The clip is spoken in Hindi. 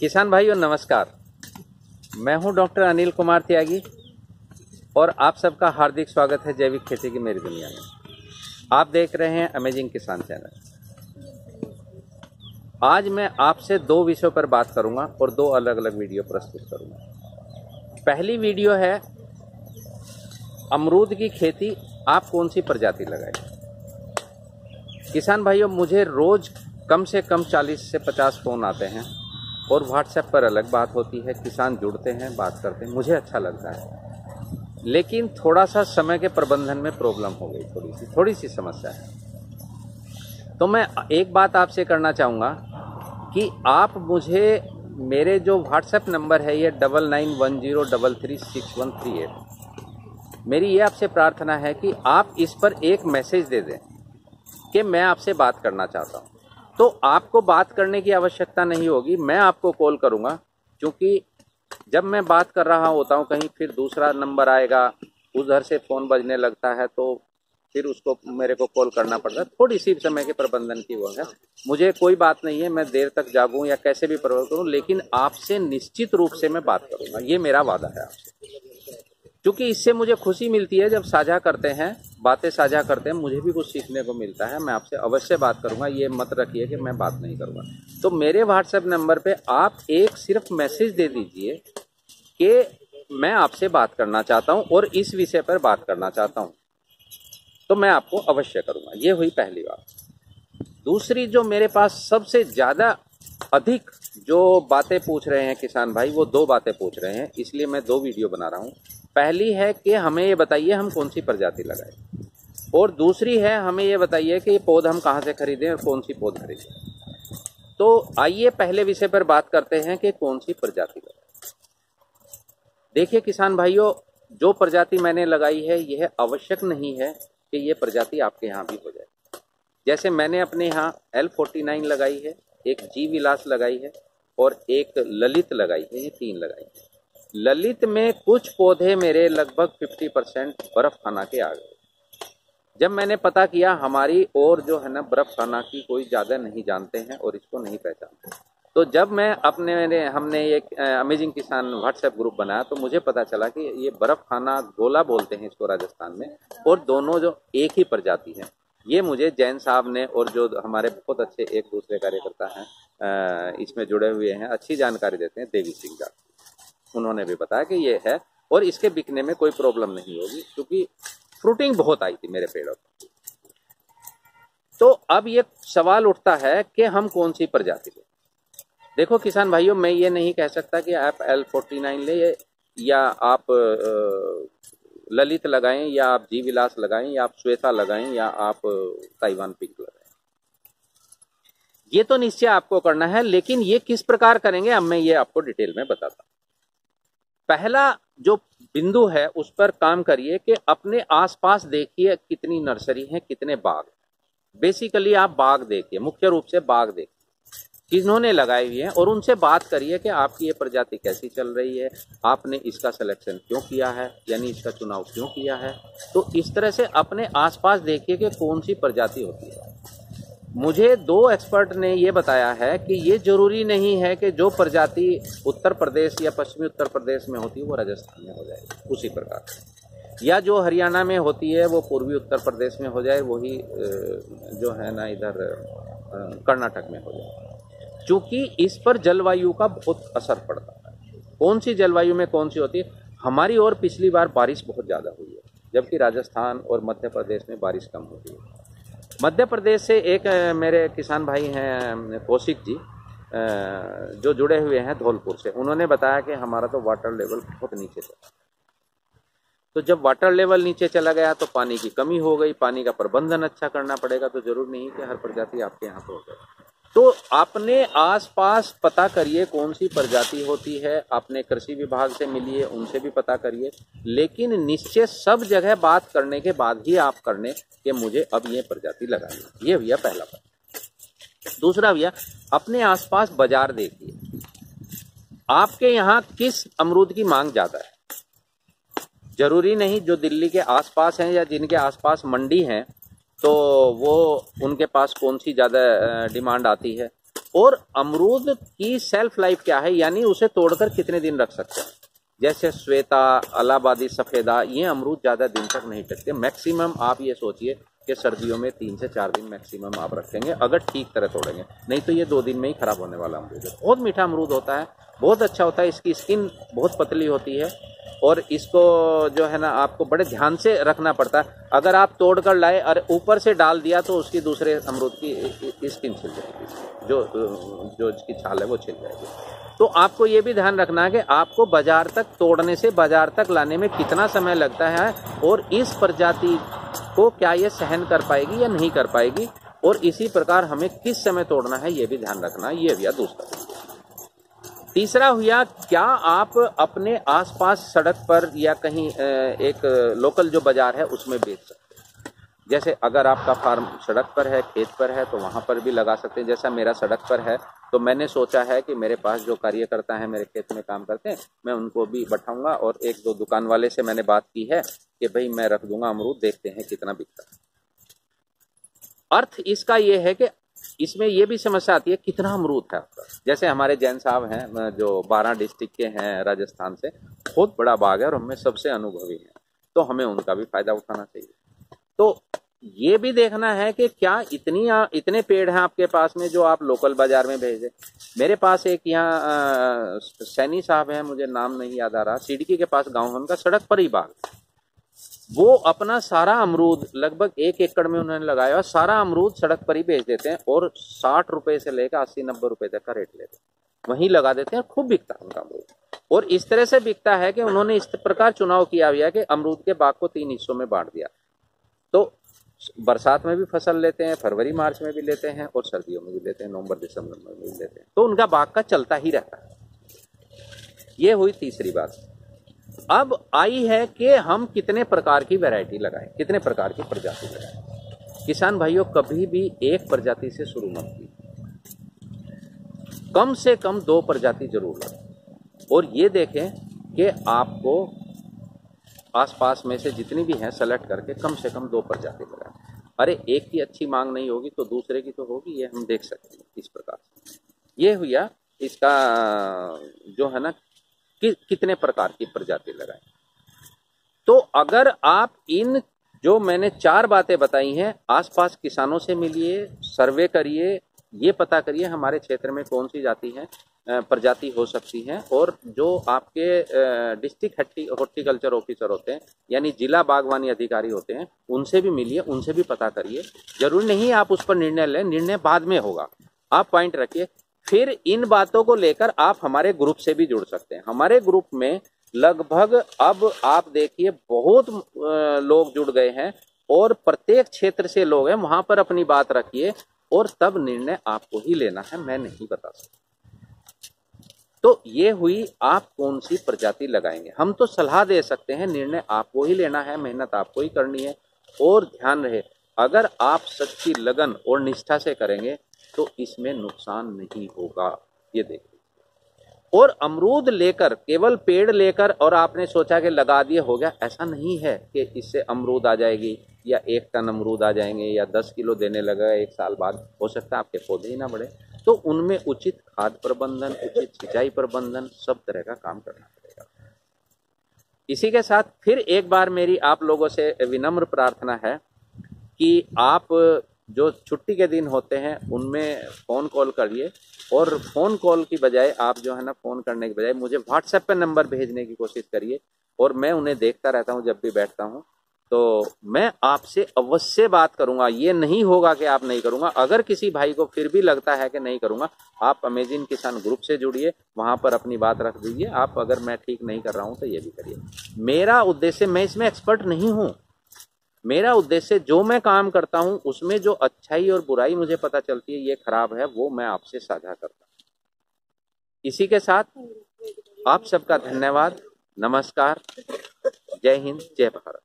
किसान भाइयों, नमस्कार। मैं हूँ डॉक्टर अनिल कुमार त्यागी और आप सबका हार्दिक स्वागत है जैविक खेती की मेरी दुनिया में। आप देख रहे हैं अमेजिंग किसान चैनल। आज मैं आपसे दो विषयों पर बात करूँगा और दो अलग अलग वीडियो प्रस्तुत करूँगा। पहली वीडियो है, अमरूद की खेती आप कौन सी प्रजाति लगाएँ? किसान भाइयों, मुझे रोज कम से कम 40 से 50 फ़ोन आते हैं। और व्हाट्सएप पर अलग बात होती है, किसान जुड़ते हैं, बात करते हैं, मुझे अच्छा लगता है। लेकिन थोड़ा सा समय के प्रबंधन में प्रॉब्लम हो गई थोड़ी सी थोड़ी सी समस्या है। तो मैं एक बात आपसे करना चाहूँगा कि आप मुझे मेरे जो व्हाट्सएप नंबर है, ये double nine one zero double three six one three eight मेरी ये आपसे प्रार्थना है कि आप इस पर एक मैसेज दे दें कि मैं आपसे बात करना चाहता हूँ। तो आपको बात करने की आवश्यकता नहीं होगी। मैं आपको कॉल करूँगा, क्योंकि जब मैं बात कर रहा होता हूँ कहीं, फिर दूसरा नंबर आएगा, उधर से फ़ोन बजने लगता है तो फिर उसको मेरे को कॉल करना पड़ता है। थोड़ी सी समय के प्रबंधन की वो है मुझे कोई बात नहीं है, मैं देर तक जागूं या कैसे भी प्रबंध करूँ, लेकिन आपसे निश्चित रूप से मैं बात करूँगा। ये मेरा वादा है आपसे। क्योंकि इससे मुझे खुशी मिलती है जब साझा करते हैं बातें साझा करते हैं, मुझे भी कुछ सीखने को मिलता है, मैं आपसे अवश्य बात करूँगा, ये मत रखिए कि मैं बात नहीं करूँगा। तो मेरे व्हाट्सएप नंबर पे आप एक सिर्फ़ मैसेज दे दीजिए कि मैं आपसे बात करना चाहता हूँ और इस विषय पर बात करना चाहता हूँ। तो मैं आपको अवश्य करूँगा, ये हुई पहली बात। दूसरी, जो मेरे पास सबसे ज़्यादा अधिक जो बातें पूछ रहे हैं किसान भाई, वो दो बातें पूछ रहे हैं, इसलिए मैं दो वीडियो बना रहा हूँ। पहली है कि हमें ये बताइए, हम कौन सी प्रजाति लगाए? और दूसरी है, हमें ये बताइए कि ये पौध हम कहाँ से खरीदें और कौन सी पौध खरीदें? तो आइए पहले विषय पर बात करते हैं कि कौन सी प्रजाति लगाए देखिए किसान भाइयों, जो प्रजाति मैंने लगाई है, यह आवश्यक नहीं है कि ये प्रजाति आपके यहाँ भी हो जाए। जैसे मैंने अपने यहाँ एल फोर्टी नाइन लगाई है, एक जी विलास लगाई है और एक ललित लगाई है, ये तीन लगाई है। ललित में कुछ पौधे मेरे लगभग 50 परसेंट बर्फ़ खाना के आ गए। जब मैंने पता किया, हमारी और जो है ना बर्फ़ खाना की कोई ज़्यादा नहीं जानते हैं और इसको नहीं पहचानते। तो जब मैं अपने, मैंने, हमने एक अमेजिंग किसान व्हाट्सएप ग्रुप बनाया तो मुझे पता चला कि ये बर्फ़ खाना गोला बोलते हैं इसको राजस्थान में और दोनों जो एक ही प्रजाति है। ये मुझे जैन साहब ने और जो हमारे बहुत अच्छे एक दूसरे कार्यकर्ता हैं इसमें जुड़े हुए हैं, अच्छी जानकारी देते हैं देवी सिंह जाट उन्होंने भी बताया कि ये है और इसके बिकने में कोई प्रॉब्लम नहीं होगी, क्योंकि फ्रूटिंग बहुत आई थी मेरे पेड़ों पर। तो अब ये सवाल उठता है कि हम कौन सी प्रजाति लें? देखो किसान भाइयों, मैं ये नहीं कह सकता कि आप एल फोर्टी नाइन ले या आप ललित लगाएँ या आप जी विलास लगाएँ या आप श्वेता लगाएँ या आप ताइवान पिंक लगाएँ। ये तो निश्चय आपको करना है, लेकिन ये किस प्रकार करेंगे, अब मैं ये आपको डिटेल में बताता हूँ। पहला जो बिंदु है, उस पर काम करिए कि अपने आसपास देखिए कितनी नर्सरी है, कितने बाग बेसिकली आप बाग देखिए, मुख्य रूप से बाग देखिए। किन्होंने लगाई हुई है, और उनसे बात करिए कि आपकी ये प्रजाति कैसी चल रही है, आपने इसका सिलेक्शन क्यों किया है, यानी इसका चुनाव क्यों किया है। तो इस तरह से अपने आसपास देखिए कि कौन सी प्रजाति होती है। मुझे दो एक्सपर्ट ने ये बताया है कि ये ज़रूरी नहीं है कि जो प्रजाति उत्तर प्रदेश या पश्चिमी उत्तर प्रदेश में होती है, वो राजस्थान में हो जाए उसी प्रकार या जो हरियाणा में होती है, वो पूर्वी उत्तर प्रदेश में हो जाए, वही जो है ना, इधर कर्नाटक में हो जाए। क्योंकि इस पर जलवायु का बहुत असर पड़ता है। कौन सी जलवायु में कौन सी होती है? हमारी और पिछली बार बारिश बहुत ज़्यादा हुई है, जबकि राजस्थान और मध्य प्रदेश में बारिश कम होती है। मध्य प्रदेश से एक मेरे किसान भाई हैं कौशिक जी जो जुड़े हुए हैं धौलपुर से। उन्होंने बताया कि हमारा तो वाटर लेवल बहुत नीचे था तो जब वाटर लेवल नीचे चला गया तो पानी की कमी हो गई, पानी का प्रबंधन अच्छा करना पड़ेगा तो ज़रूर नहीं कि हर प्रजाति आपके यहाँ पर हो जाए तो अपने आसपास पता करिए कौन सी प्रजाति होती है, अपने कृषि विभाग से मिलिए, उनसे भी पता करिए। लेकिन निश्चय सब जगह बात करने के बाद ही आप करने कि मुझे अब ये प्रजाति लगानी ये भैया पहला बात दूसरा भैया, अपने आसपास बाज़ार देखिए। आपके यहाँ किस अमरूद की मांग ज़्यादा है? ज़रूरी नहीं जो दिल्ली के आसपास हैं या जिनके आसपास मंडी हैं तो वो, उनके पास कौन सी ज़्यादा डिमांड आती है? और अमरूद की सेल्फ लाइफ क्या है? यानी उसे तोड़कर कितने दिन रख सकते हैं? जैसे श्वेता, अलाहाबादी, सफ़ेदा, ये अमरूद ज़्यादा दिन तक नहीं टिकते। मैक्सिमम आप ये सोचिए कि सर्दियों में तीन से चार दिन मैक्सिमम आप रखेंगे, अगर ठीक तरह तोड़ेंगे। नहीं तो ये दो दिन में ही ख़राब होने वाला अमरूद है। बहुत मीठा अमरूद होता है, बहुत अच्छा होता है, इसकी स्किन बहुत पतली होती है और इसको जो है ना, आपको बड़े ध्यान से रखना पड़ता है। अगर आप तोड़ कर लाए और ऊपर से डाल दिया तो उसकी दूसरे अमरूद की स्किन छिल जाएगी। जो जो इसकी छाल है वो छिल जाएगी। तो आपको ये भी ध्यान रखना है कि आपको बाज़ार तक, तोड़ने से बाज़ार तक लाने में कितना समय लगता है और इस प्रजाति को क्या ये सहन कर पाएगी या नहीं कर पाएगी, और इसी प्रकार हमें किस समय तोड़ना है, ये भी ध्यान रखना, ये भैया दूसरा तीसरा हुआ, क्या आप अपने आसपास सड़क पर या कहीं एक लोकल जो बाज़ार है, उसमें बेच सकते जैसे अगर आपका फार्म सड़क पर है, खेत पर है तो वहाँ पर भी लगा सकते हैं। जैसा मेरा सड़क पर है तो मैंने सोचा है कि मेरे पास जो कार्यकर्ता है, मेरे खेत में काम करते हैं, मैं उनको भी बैठाऊँगा, और एक दो दुकान वाले से मैंने बात की है कि भाई मैं रख दूँगा अमरूद देखते हैं कितना बिकता अर्थ इसका ये है कि इसमें यह भी समस्या आती है कितना अमरूद है आपका। जैसे हमारे जैन साहब हैं जो बारह डिस्ट्रिक्ट के हैं राजस्थान से बहुत बड़ा बाग है और हमें सबसे अनुभवी है। तो हमें उनका भी फ़ायदा उठाना चाहिए। तो ये भी देखना है कि क्या इतनी आ, इतने पेड़ हैं आपके पास में जो आप लोकल बाज़ार में भेजें। मेरे पास एक यहाँ सैनी साहब हैं मुझे नाम नहीं याद आ रहा। सिडकी के पास गाँव है उनका सड़क पर ही बाग वो अपना सारा अमरूद, लगभग एक एकड़ में उन्होंने लगाया, सारा अमरूद सड़क पर ही बेच देते हैं और साठ रुपए से लेकर अस्सी, नब्बे रुपए तक का रेट लेते हैं। वहीं लगा देते हैं खूब बिकता है उनका अमरूद। और इस तरह से बिकता है कि उन्होंने इस प्रकार चुनाव किया हुआ कि अमरूद के बाग को तीन हिस्सों में बांट दिया। तो बरसात में भी फ़सल लेते हैं, फरवरी, मार्च में भी लेते हैं और सर्दियों में भी लेते हैं, नवंबर, दिसंबर में भी लेते हैं। तो उनका बाग का चलता ही रहता है। ये हुई तीसरी बात। अब आई है कि हम कितने प्रकार की वैरायटी लगाएँ, कितने प्रकार की प्रजाति लगाएँ। किसान भाइयों, कभी भी एक प्रजाति से शुरू मत की कम से कम दो प्रजाति ज़रूर लगाएँ। और ये देखें कि आपको आसपास में से जितनी भी हैं सेलेक्ट करके कम से कम दो प्रजाति लगाएँ। अरे, एक की अच्छी मांग नहीं होगी तो दूसरे की तो होगी, ये हम देख सकते हैं इस प्रकार से। ये हुआ इसका, जो है ना कि कितने प्रकार की प्रजाति लगाए। तो अगर आप इन जो मैंने चार बातें बताई हैं, आसपास किसानों से मिलिए, सर्वे करिए, ये पता करिए हमारे क्षेत्र में कौन सी जाति है प्रजाति हो सकती है, और जो आपके डिस्ट्रिक्ट हॉर्टिकल्चर ऑफिसर होते हैं, यानी जिला बागवानी अधिकारी होते हैं, उनसे भी मिलिए, उनसे भी पता करिए। ज़रूर नहीं आप उस पर निर्णय लें, निर्णय बाद में होगा। आप पॉइंट रखिए फिर इन बातों को लेकर आप हमारे ग्रुप से भी जुड़ सकते हैं। हमारे ग्रुप में लगभग अब आप देखिए बहुत लोग जुड़ गए हैं और प्रत्येक क्षेत्र से लोग हैं, वहाँ पर अपनी बात रखिए और तब निर्णय आपको ही लेना है, मैं नहीं बता सकता। तो ये हुई आप कौन सी प्रजाति लगाएँगे? हम तो सलाह दे सकते हैं, निर्णय आपको ही लेना है, मेहनत आपको ही करनी है और ध्यान रहे, अगर आप सच्ची लगन और निष्ठा से करेंगे तो इसमें नुकसान नहीं होगा। ये देखिए। और अमरूद लेकर, केवल पेड़ लेकर और आपने सोचा कि लगा दिए, हो गया। ऐसा नहीं है कि इससे अमरूद आ जाएगी या एक टन अमरूद आ जाएँगे या दस किलो देने लगा एक साल बाद। हो सकता है आपके पौधे ही ना बढ़े। तो उनमें उचित खाद प्रबंधन, उचित सिंचाई प्रबंधन, सब तरह का काम करना पड़ेगा। इसी के साथ फिर एक बार मेरी आप लोगों से विनम्र प्रार्थना है कि आप जो छुट्टी के दिन होते हैं, उनमें फ़ोन कॉल करिए। और फ़ोन कॉल की बजाय आप जो है ना फ़ोन करने की बजाय मुझे व्हाट्सएप पे नंबर भेजने की कोशिश करिए। और मैं उन्हें देखता रहता हूँ जब भी बैठता हूँ। तो मैं आपसे अवश्य बात करूँगा। ये नहीं होगा कि आप नहीं करूँगा। अगर किसी भाई को फिर भी लगता है कि नहीं करूँगा, आप अमेजिन किसान ग्रुप से जुड़िए। वहाँ पर अपनी बात रख दीजिए। आप अगर मैं ठीक नहीं कर रहा हूँ तो ये भी करिए। मेरा उद्देश्य, मैं इसमें एक्सपर्ट नहीं हूँ। मेरा उद्देश्य जो मैं काम करता हूँ, उसमें जो अच्छाई और बुराई मुझे पता चलती है, ये खराब है, वो मैं आपसे साझा करता हूँ। इसी के साथ आप सबका धन्यवाद, नमस्कार, जय हिंद, जय भारत।